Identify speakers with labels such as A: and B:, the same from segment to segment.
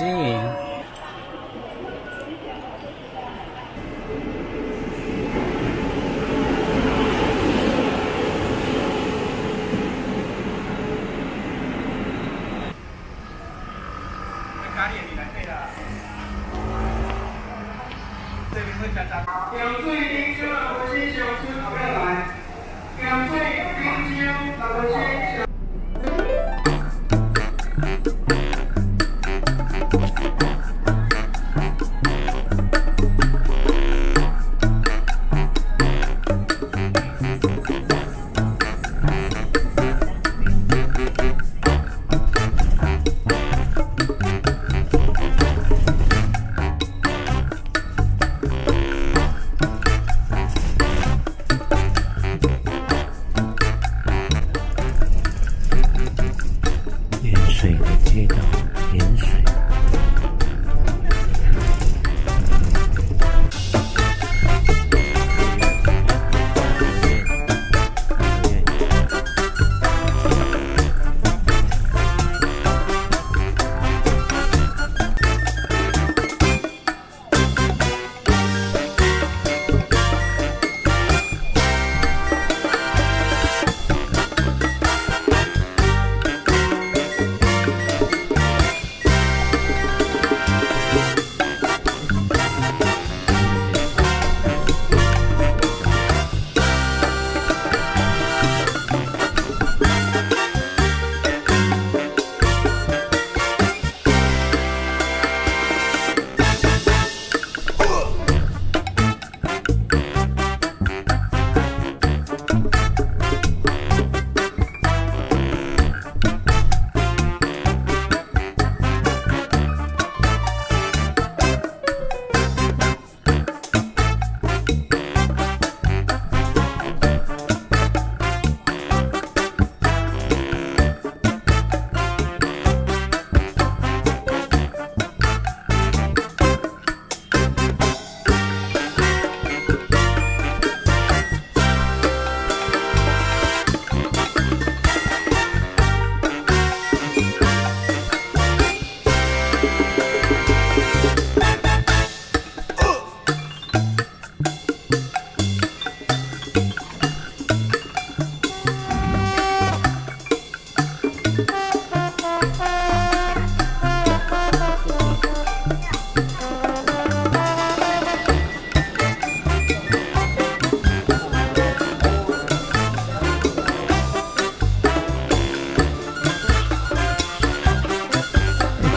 A: 新颖。
B: 加
C: 水
A: 的街道，盐水。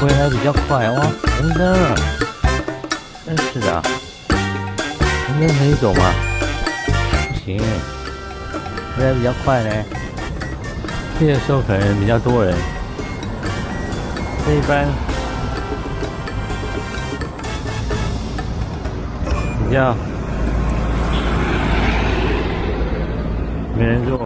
A: 回来比较快哦，真的，真是的，红灯可以走吗？不行，回来比较快呢。去的时候可能比较多人，这一班比较没人坐。